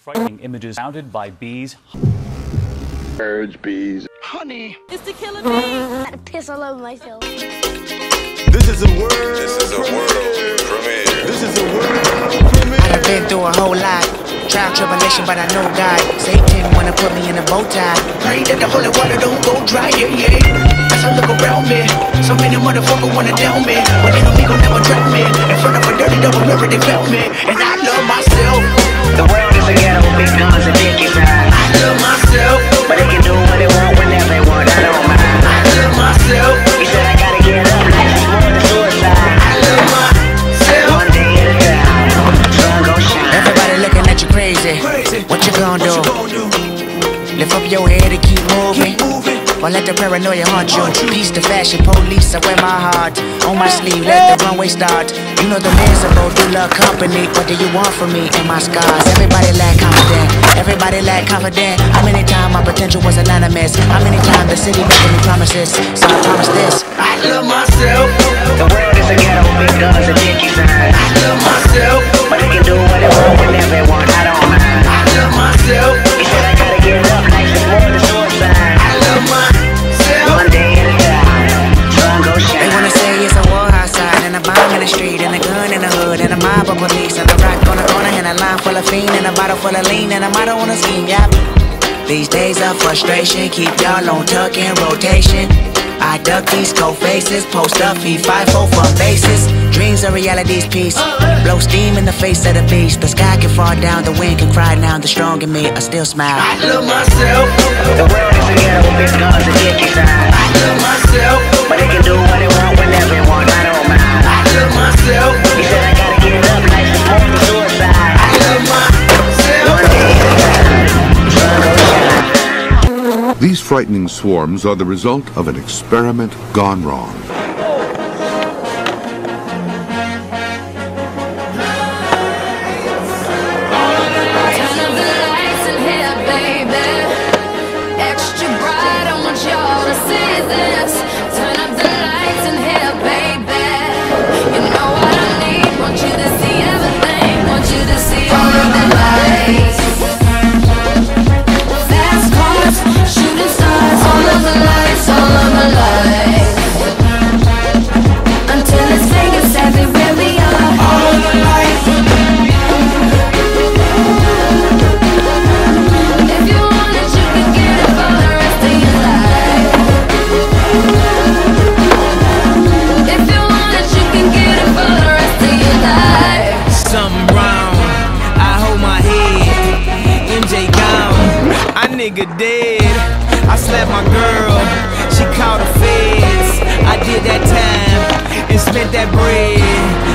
Frightening images mounted by bees. Birds, bees. Honey. It's the killer bee. I had to piss all over myself. This is a world. This is a world premiere. This is a world premiere. I done been through a whole lot. Trial tribulation, but I know God. Satan wanna put me in a bow tie. Pray that the holy water don't go dry, yeah, yeah. As I look around me, so many motherfuckers wanna down me. But they know me gon' never drop me. In front of a dirty double mirror, they found me. And I love myself. Big guns and dick inside. I love myself. But they can do what they want whenever they want. I don't mind. I love myself. He said I gotta get up, is more than suicide. I love myself. One day at a time, sun gon' shine. Everybody looking at you crazy. Crazy. What you gonna What you do? gon' do? Lift up your head and keep moving. Keep moving. Or let the paranoia haunt you. Peace the fashion police, I wear my heart on my sleeve. Let the runway start. You know the about do love company. What do you want from me and my scars? Everybody lack confident. Everybody lack confident. How many times my potential was anonymous? How many times the city making me promises? So I promise this. I love myself. The world is a ghetto, big guns and dick a line full of fiend, and a bottle full of lean, and a motto on a scheme, yep. These days of frustration keep y'all on tuck in rotation. I duck these cold faces, post up, feed five oh four from bases. Dreams are reality's piece. Blow steam in the face of the beast. The sky can fall down, the wind can cry now. The strong in me, I still smile. I love myself. The world is a ghetto, big guns and dick inside. I love myself. These frightening swarms are the result of an experiment gone wrong. Nigga dead. I slapped my girl. She called the feds. I did that time and spent that bread.